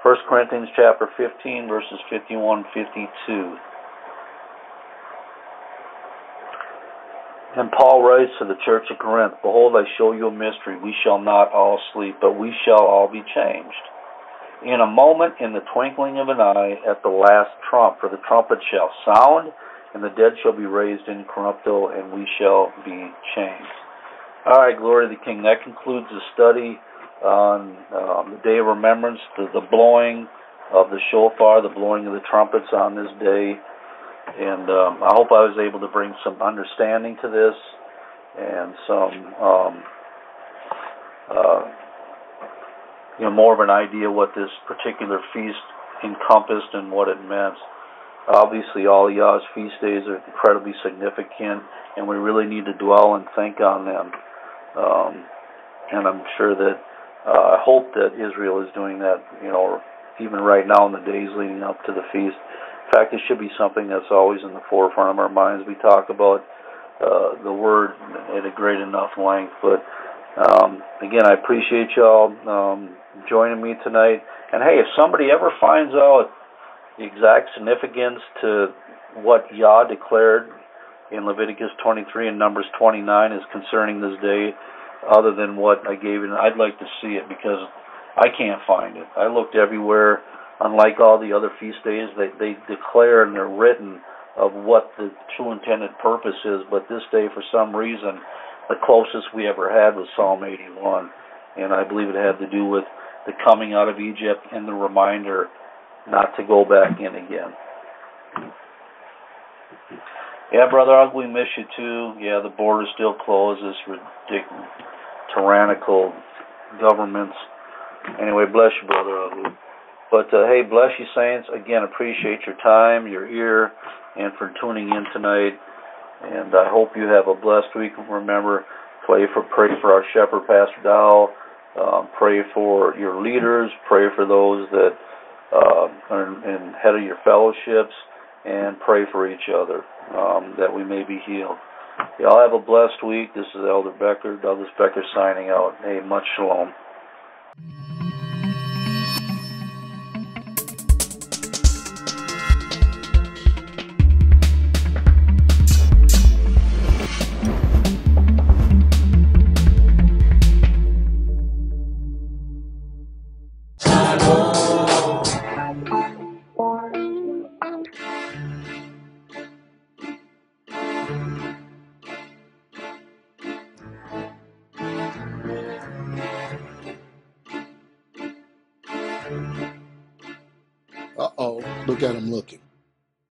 1 Corinthians chapter 15, verses 51 52. And Paul writes to the church of Corinth, Behold, I show you a mystery. We shall not all sleep, but we shall all be changed. In a moment, in the twinkling of an eye, at the last trump, for the trumpet shall sound, and the dead shall be raised incorruptible, and we shall be changed. All right, glory to the King. That concludes the study on um, the day of remembrance, the, the blowing of the shofar, the blowing of the trumpets on this day and um, I hope I was able to bring some understanding to this and some, um, uh, you know, more of an idea what this particular feast encompassed and what it meant. Obviously, all Yah's feast days are incredibly significant, and we really need to dwell and think on them. Um, and I'm sure that uh, I hope that Israel is doing that, you know, even right now in the days leading up to the feast In fact, it should be something that's always in the forefront of our minds. We talk about uh, the word at a great enough length, but um, again, I appreciate y'all um, joining me tonight. And hey, if somebody ever finds out the exact significance to what Yah declared in Leviticus 23 and Numbers 29 is concerning this day, other than what I gave it, I'd like to see it because I can't find it. I looked everywhere unlike all the other feast days, they, they declare and they're written of what the true intended purpose is. But this day, for some reason, the closest we ever had was Psalm 81. And I believe it had to do with the coming out of Egypt and the reminder not to go back in again. Yeah, Brother Ugly, miss you too. Yeah, the border's still closed. This ridiculous, tyrannical governments. Anyway, bless you, Brother. But uh, hey, bless you, saints. Again, appreciate your time, your ear, and for tuning in tonight. And I hope you have a blessed week. Remember, pray for pray for our shepherd, Pastor Dow. Um, pray for your leaders. Pray for those that uh, are in head of your fellowships, and pray for each other um, that we may be healed. Y'all have a blessed week. This is Elder Becker, Douglas Becker signing out. Hey, much shalom.